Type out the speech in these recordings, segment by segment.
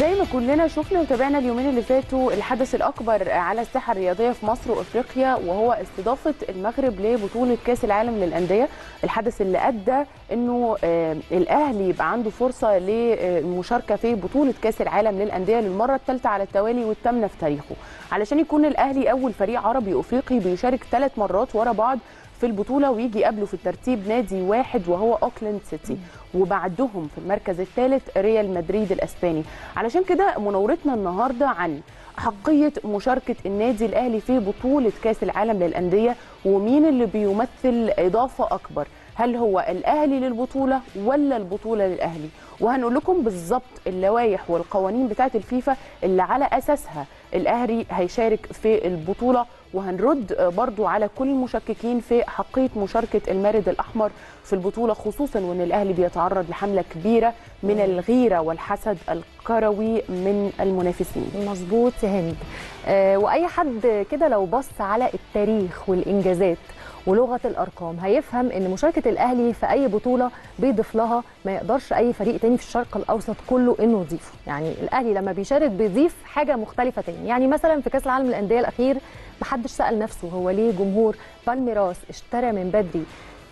زي ما كلنا شفنا وتابعنا اليومين اللي فاتوا الحدث الأكبر على الساحة الرياضية في مصر وإفريقيا وهو استضافة المغرب لبطولة كأس العالم للأندية. الحدث اللي أدى إنه الأهلي يبقى عنده فرصة للمشاركة في بطولة كأس العالم للأندية للمرة الثالثة على التوالي والثامنة في تاريخه. علشان يكون الأهلي أول فريق عربي إفريقي بيشارك ثلاث مرات ورا بعض في البطولة ويجي قبله في الترتيب نادي واحد وهو أوكلاند سيتي. وبعدهم في المركز الثالث ريال مدريد الإسباني. علشان كده مناورتنا النهارده عن حقية مشاركة النادي الأهلي في بطولة كأس العالم للأندية ومين اللي بيمثل إضافة أكبر؟ هل هو الأهلي للبطولة ولا البطولة للأهلي؟ وهنقول لكم بالظبط اللوائح والقوانين بتاعة الفيفا اللي على أساسها الأهلي هيشارك في البطولة. وهنرد برضو على كل المشككين في حقيه مشاركة المارد الأحمر في البطولة خصوصا وإن الأهلي بيتعرض لحملة كبيرة من الغيرة والحسد الكروي من المنافسين. مظبوط يا هند. آه وأي حد كده لو بص على التاريخ والإنجازات ولغة الأرقام. هيفهم إن مشاركة الأهلي في أي بطولة بيضيف لها ما يقدرش أي فريق تاني في الشرق الأوسط كله إنه يضيفه. يعني الأهلي لما بيشارك بيضيف حاجة مختلفة تاني. يعني مثلا في كأس العالم للأندية الأخير محدش سأل نفسه هو ليه جمهور بالميراس اشترى من بدري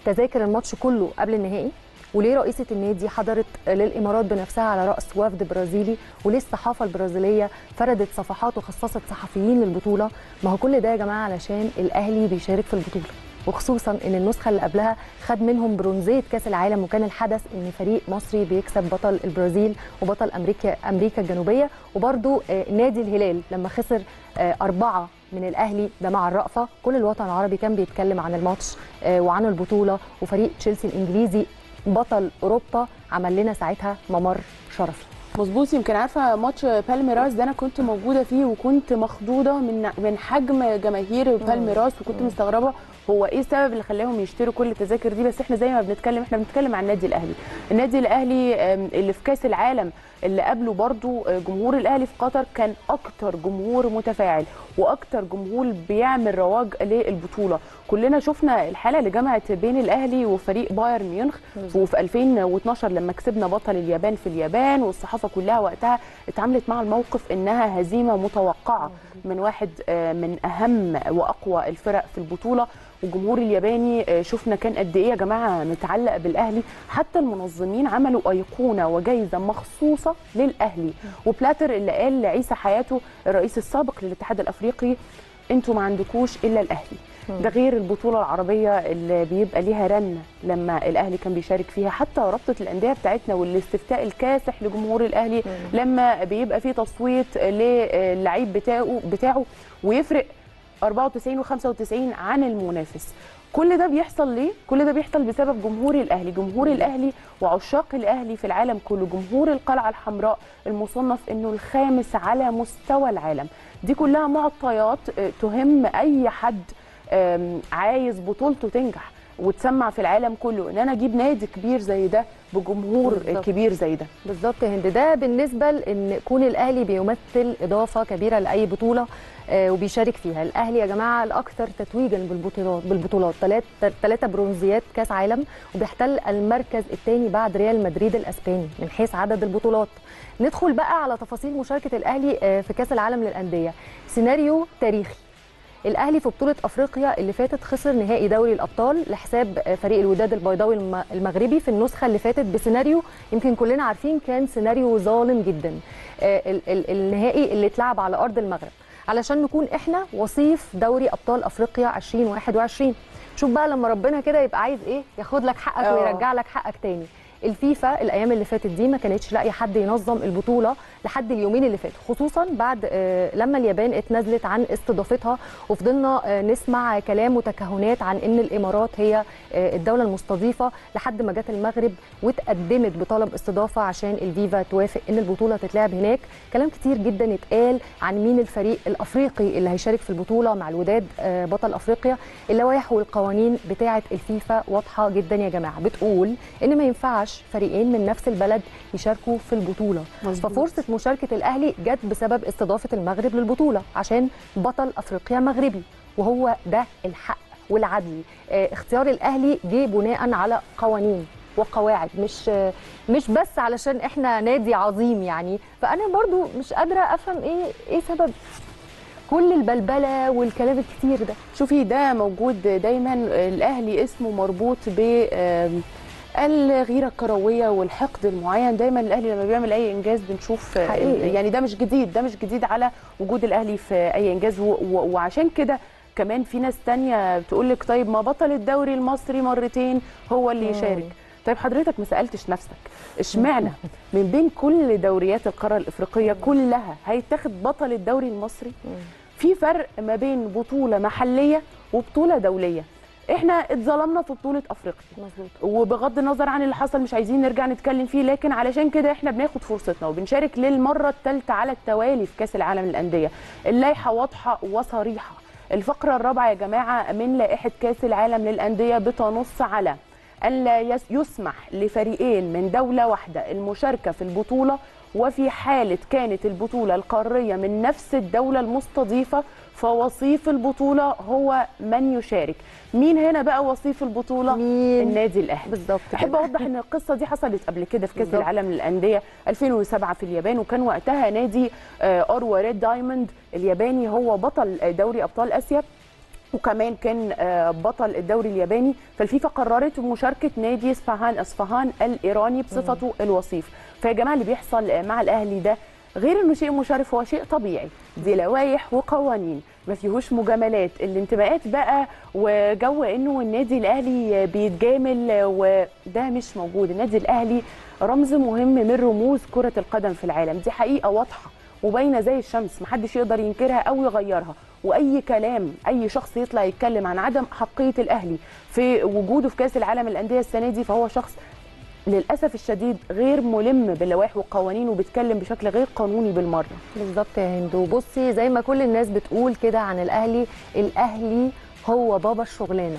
تذاكر الماتش كله قبل النهائي؟ وليه رئيسة النادي حضرت للإمارات بنفسها على رأس وفد برازيلي وليه الصحافة البرازيلية فردت صفحات وخصصت صحفيين للبطولة؟ ما هو كل ده يا جماعة علشان الأهلي بيشارك في البطولة. وخصوصا إن النسخة اللي قبلها خد منهم برونزية كأس العالم وكان الحدث إن فريق مصري بيكسب بطل البرازيل وبطل أمريكا أمريكا الجنوبية. وبرده نادي الهلال لما خسر آه، أربعة من الأهلي ده مع الرأفة. كل الوطن العربي كان بيتكلم عن الماتش آه، وعن البطولة. وفريق تشيلسي الإنجليزي بطل أوروبا عمل لنا ساعتها ممر شرفي. مظبوط. يمكن عارفة ماتش بالميراس ده أنا كنت موجودة فيه وكنت مخضوضة من من حجم جماهير بالميراس وكنت مستغربة. هو إيه السبب اللي خلاهم يشتروا كل التذاكر دي؟ بس إحنا زي ما بنتكلم إحنا بنتكلم عن النادي الأهلي. النادي الأهلي اللي في كأس العالم اللي قبله برضو آه، جمهور الأهلي في قطر كان أكتر جمهور متفاعل وأكتر جمهور بيعمل رواج للبطولة. كلنا شفنا الحالة اللي جمعت بين الأهلي وفريق بايرن ميونخ وفي 2012 لما كسبنا بطل اليابان في اليابان والصحافة كلها وقتها اتعاملت مع الموقف إنها هزيمة متوقعة من واحد آه، من أهم وأقوى الفرق في البطولة. والجمهور الياباني آه، شفنا كان قد إيه يا جماعة متعلق بالأهلي. حتى المنظمين عملوا أيقونة وجائزه مخصوصة للأهلي. وبلاتر اللي قال لعيسى حياته الرئيس السابق للاتحاد الأفريقي أنتوا ما عندكوش إلا الأهلي. ده غير البطولة العربية اللي بيبقى ليها رنه لما الأهلي كان بيشارك فيها. حتى رابطة الأندية بتاعتنا والاستفتاء الكاسح لجمهور الأهلي لما بيبقى في تصويت للعيب بتاعه بتاعه ويفرق 94 و95 عن المنافس. كل ده بيحصل ليه؟ كل ده بيحصل بسبب جمهور الأهلي، جمهور الأهلي وعشاق الأهلي في العالم كله، جمهور القلعة الحمراء المصنف إنه الخامس على مستوى العالم، دي كلها معطيات آه، تهم أي حد عايز بطولته تنجح. وتسمع في العالم كله إن أنا أجيب نادي كبير زي ده بجمهور بالظبط. كبير زي ده. بالظبط هند. ده بالنسبة لإن كون الأهلي بيمثل إضافة كبيرة لأي بطولة آه، وبيشارك فيها. الأهلي يا جماعة الأكثر تتويجا بالبطولات بالبطولات. ثلاثة برونزيات كأس عالم وبيحتل المركز الثاني بعد ريال مدريد الأسباني من حيث عدد البطولات. ندخل بقى على تفاصيل مشاركة الأهلي آه، في كأس العالم للأندية. سيناريو تاريخي. الأهلي في بطولة أفريقيا اللي فاتت خسر نهائي دوري الأبطال لحساب فريق الوداد البيضاوي الم- المغربي في النسخة اللي فاتت بسيناريو يمكن كلنا عارفين كان سيناريو ظالم جدا. آه، ال- ال- النهائي اللي اتلعب على أرض المغرب. علشان نكون إحنا وصيف دوري أبطال أفريقيا 2021 شوف بقى لما ربنا كده يبقى عايز إيه؟ ياخد لك حقك آه. ويرجع لك حقك تاني. الفيفا الأيام اللي فاتت دي ما كانتش لاقي حد ينظم البطولة لحد اليومين اللي فاتوا خصوصا بعد آه، لما اليابان اتنازلت عن استضافتها وفضلنا آه، نسمع كلام وتكهنات عن إن الإمارات هي آه، الدولة المستضيفة لحد ما جت المغرب واتقدمت بطلب استضافة عشان الفيفا توافق إن البطولة تتلعب هناك. كلام كتير جدا اتقال عن مين الفريق الأفريقي اللي هيشارك في البطولة مع الوداد بطل أفريقيا. اللوائح والقوانين بتاعة الفيفا واضحة جدا يا جماعة. بتقول إن ما ينفعش فريقين من نفس البلد يشاركوا في البطولة. مظبوط. ففرصة مشاركة الأهلي جت بسبب استضافة المغرب للبطولة عشان بطل أفريقيا مغربي وهو ده الحق والعدل. آه، اختيار الأهلي جه بناء على قوانين وقواعد مش مش بس علشان إحنا نادي عظيم يعني. فأنا برضو مش قادرة أفهم إيه إيه سبب كل البلبلة والكلام الكتير ده. شوفي ده موجود دايما الأهلي اسمه مربوط ب الغيرة الكروية والحقد المعين. دايما الأهلي لما بيعمل أي إنجاز بنشوف حقيقي. يعني ده مش جديد ده مش جديد على وجود الأهلي في أي إنجاز. وعشان كده كمان في ناس تانية بتقول لك طيب ما بطل الدوري المصري مرتين هو اللي يشارك. طيب حضرتك ما سألتش نفسك اشمعنى من بين كل دوريات القارة الإفريقية كلها هيتاخد بطل الدوري المصري؟ في فرق ما بين بطولة محلية وبطولة دولية. إحنا اتظلمنا في بطولة افريقيا. مظبوط. وبغض النظر عن اللي حصل مش عايزين نرجع نتكلم فيه لكن علشان كده إحنا بناخد فرصتنا وبنشارك للمرة الثالثة على التوالي في كأس العالم للأندية. اللائحة واضحة وصريحة. الفقرة الرابعة يا جماعة من لائحة كأس العالم للأندية بتنص على أن لا يس- يسمح لفريقين من دولة واحدة المشاركة في البطولة وفي حالة كانت البطولة القارية من نفس الدولة المستضيفة فوصيف البطولة هو من يشارك مين هنا بقى وصيف البطولة؟ مين؟ النادي الأهلي بالظبط أحب. أوضح إن القصة دي حصلت قبل كده في كأس. العالم للأندية 2007 في اليابان وكان وقتها نادي اوراوا ريد دايموندز الياباني هو بطل دوري أبطال آسيا وكمان كان آه، بطل الدوري الياباني فالفيفا قررت مشاركة نادي إسفهان اصفهان الإيراني بصفته الوصيف فيا جماعة اللي بيحصل مع الأهلي ده غير إنه شيء مشرف هو شيء طبيعي. دي لوائح وقوانين. ما فيهوش مجاملات. الانتماءات بقى وجو إنه النادي الأهلي بيتجامل وده مش موجود. النادي الأهلي رمز مهم من رموز كرة القدم في العالم. دي حقيقة واضحة وباينة زي الشمس. محدش يقدر ينكرها أو يغيرها. وأي كلام أي شخص يطلع يتكلم عن عدم حقية الأهلي في وجوده في كأس العالم للأندية السنة دي فهو شخص للأسف الشديد غير ملم باللوائح والقوانين وبيتكلم بشكل غير قانوني بالمرة. بالظبط يا هند وبصي زي ما كل الناس بتقول كده عن الأهلي الأهلي هو بابا الشغلانة.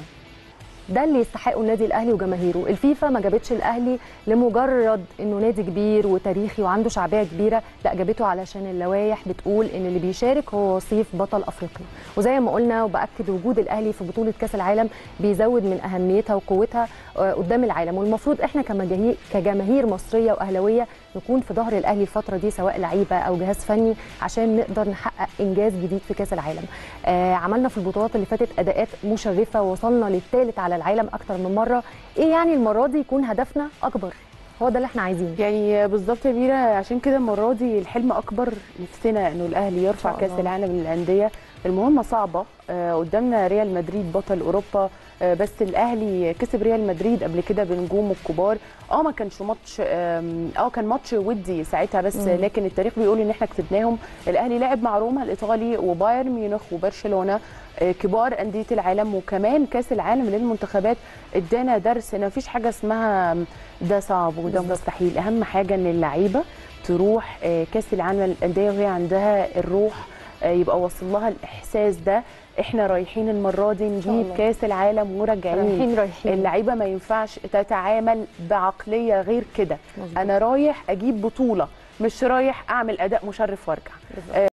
ده اللي يستحقه النادي الأهلي وجماهيره. الفيفا ما جابتش الأهلي لمجرد إنه نادي كبير وتاريخي وعنده شعبية كبيرة لا جابته علشان اللوائح بتقول إن اللي بيشارك هو وصيف بطل أفريقيا. وزي ما قلنا وبأكد وجود الأهلي في بطولة كأس العالم بيزود من أهميتها وقوتها آه، قدام العالم. والمفروض إحنا كمجاهير كجماهير مصرية وأهلاوية نكون في ظهر الأهلي الفترة دي سواء لعيبة أو جهاز فني عشان نقدر نحقق إنجاز جديد في كأس العالم. آه عملنا في البطولات اللي فاتت أداءات مشرفة وصلنا للثالث على العالم أكتر من مرة. إيه يعني المرة دي يكون هدفنا أكبر؟ هو ده اللي إحنا عايزينه. يعني بالظبط يا ميرا عشان كده المرة دي الحلم أكبر نفسنا إنه الأهلي يرفع كأس. العالم للأندية. المهمة صعبة قدامنا ريال مدريد بطل أوروبا. آه، بس الأهلي كسب ريال مدريد قبل كده بنجومه الكبار. آه ما كانش ماتش آه كان ماتش ودي ساعتها بس مم. لكن التاريخ بيقول إن إحنا كسبناهم. الأهلي لعب مع روما الإيطالي وبايرن ميونخ وبرشلونة. آه، كبار أندية العالم وكمان كأس العالم للمنتخبات. إدانا درس إن مفيش حاجة اسمها ده صعب وده. مستحيل. أهم حاجة إن اللعيبة تروح آه، كأس العالم للأندية وهي عندها الروح آه، يبقى واصل لها الإحساس ده إحنا رايحين المرة دي نجيب. كأس العالم وراجعين رايحين رايحين اللعيبة ما ينفعش تتعامل بعقلية غير كده. أنا رايح أجيب بطولة مش رايح أعمل أداء مشرف وأرجع. آه،